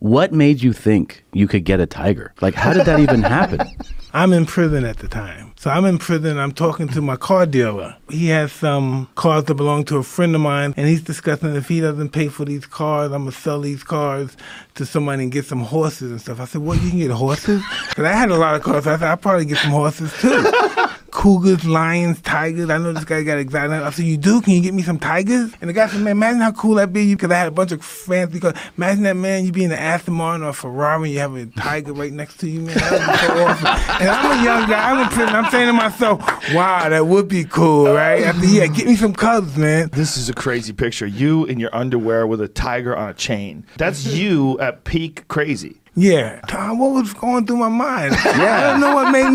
What made you think you could get a tiger? Like, how did that even happen? I'm in prison at the time. So I'm in prison. I'm talking to my car dealer. He has some cars that belong to a friend of mine, and he's discussing if he doesn't pay for these cars, I'm gonna sell these cars to somebody and get some horses and stuff. I said, "What? You can get horses?" Because I had a lot of cars. I said, "I'll probably get some horses too." Cougars, lions, tigers. I know this guy got exotic. I said, "You do? Can you get me some tigers?" And the guy said, "Man, imagine how cool that'd be." Because I had a bunch of fancy cars. Imagine that man. You be in an Aston Martin or a Ferrari, and you have a tiger right next to you, man. That would be so awesome. And I'm a young guy. I'm in prison. I'm saying to myself, "Wow, that would be cool, right?" I said, "Yeah, get me some cubs, man." This is a crazy picture. You in your underwear with a tiger on a chain. That's you at peak crazy. Yeah, Tom, what was going through my mind? I don't know what made me